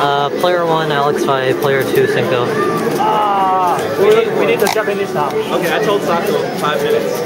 Uh, player one, Alex Valle. Player two, synco. Ah, we need, we need to jump in now. Okay, I told Sato five minutes.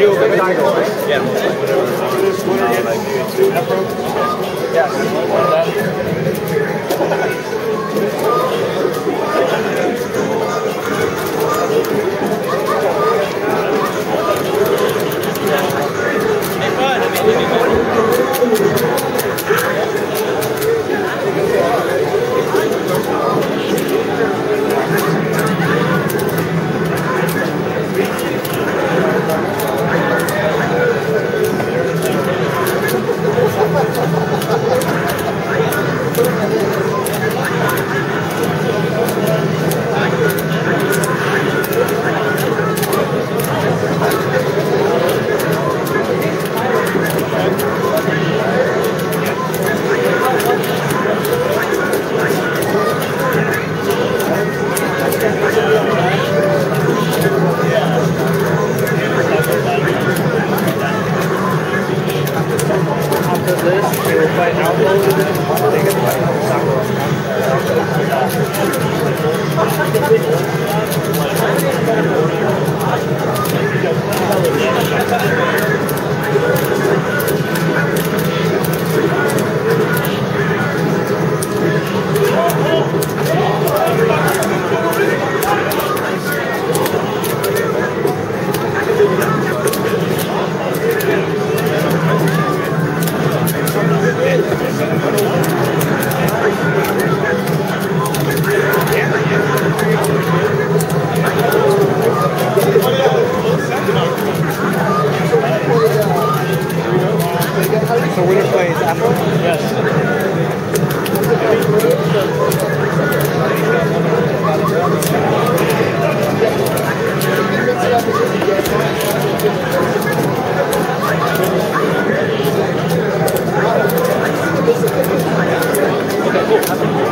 You big tiger, right? Yeah. After perfect. So winner plays Apple. Yes. Okay, cool.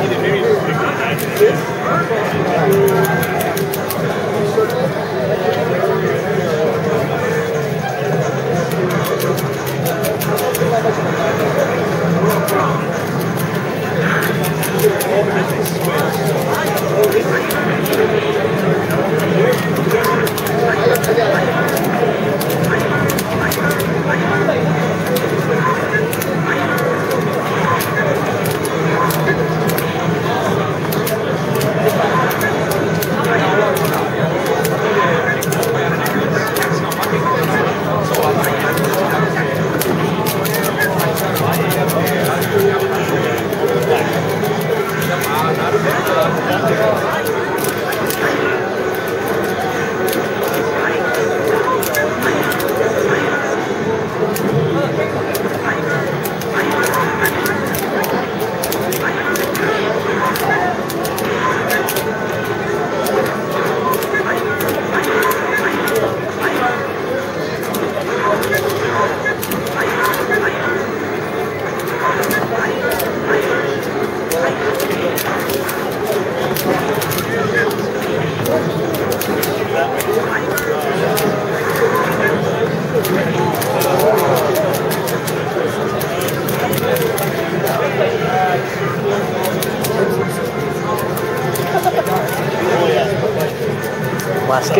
Pretty nice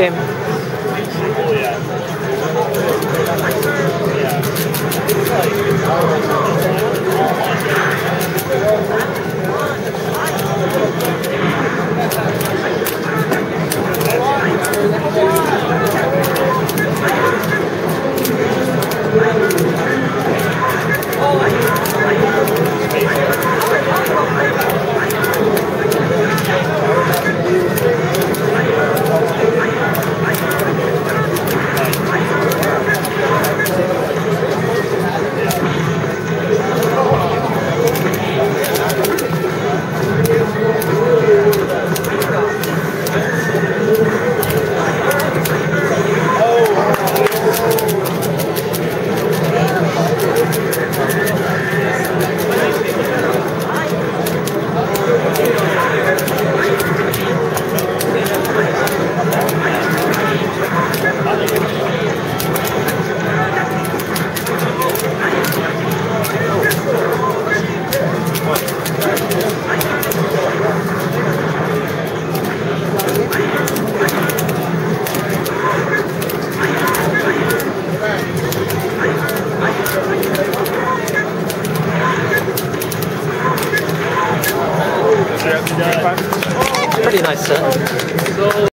que